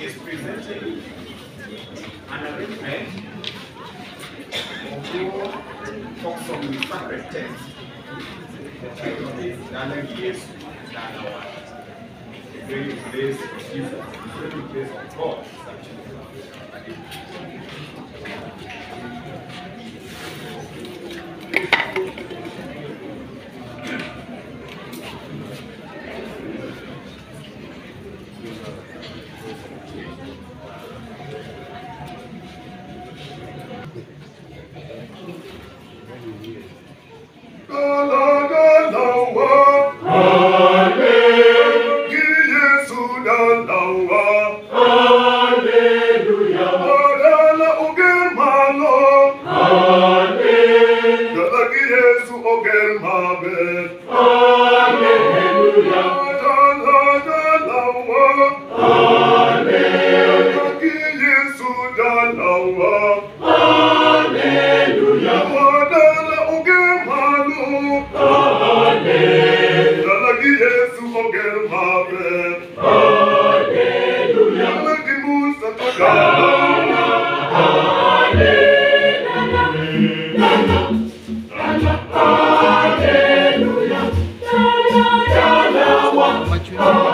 is presenting an arrangement of four talks on the sacred text. The title is Dana Yesu, What? The very place of Jesus, the very place of God is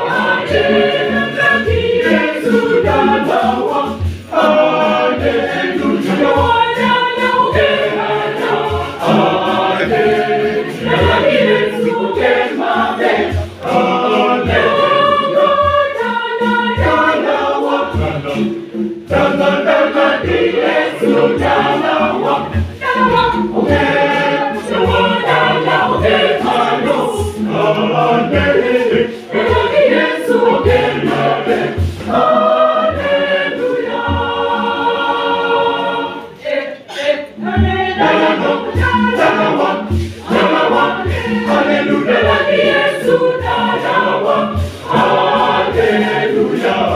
actually.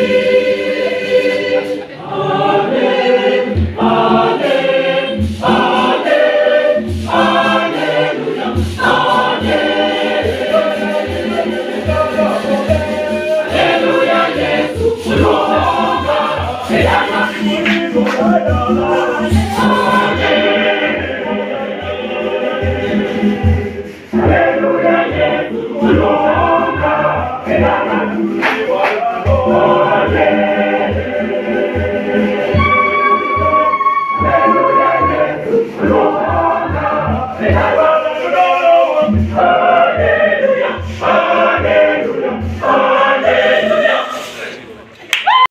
あっ!